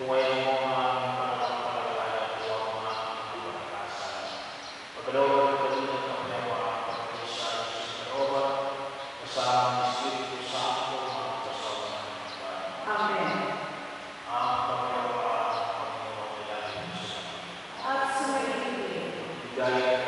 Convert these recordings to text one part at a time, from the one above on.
Tumayo mo mga pananampalataya ko ang mga pagpapakasan. Pagkalawag ng kalimutan ng mewa ang kasama ng Espiritu Santo ang kasawa ng Amen. Ang Panginoon ang Panginoon nila sa At sa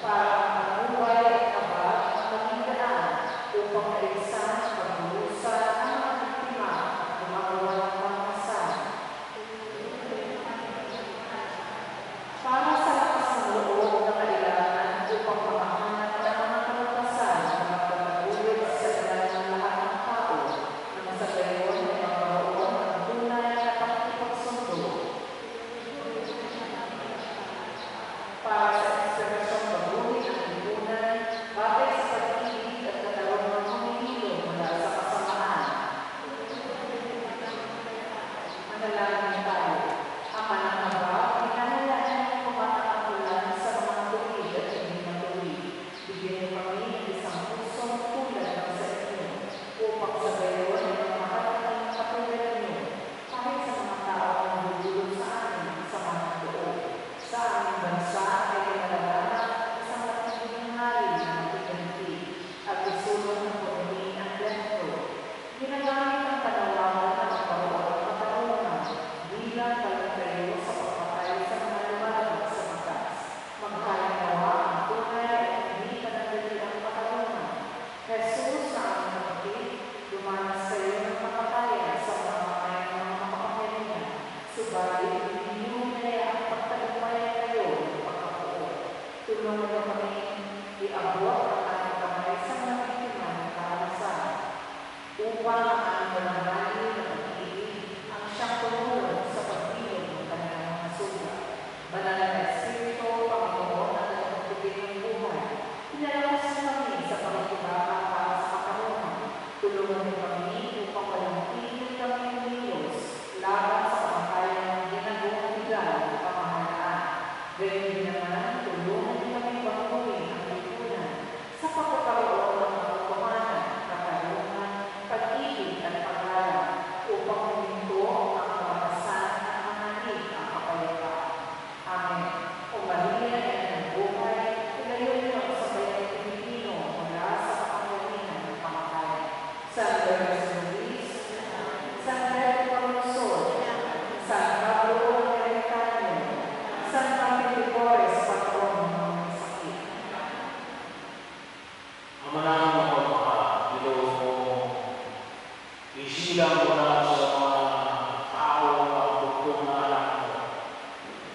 para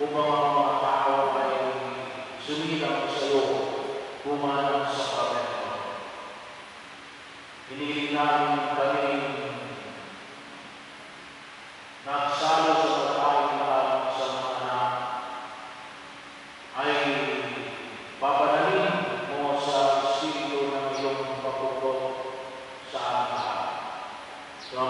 upang ang mga tao ay sumilang sa iyo, kumanang sa pamilya. Hinihiling namin kami nakasalo sa pagkain na sa mga anak ay mo sa silo ng iyong pagkukulong sa anak. So,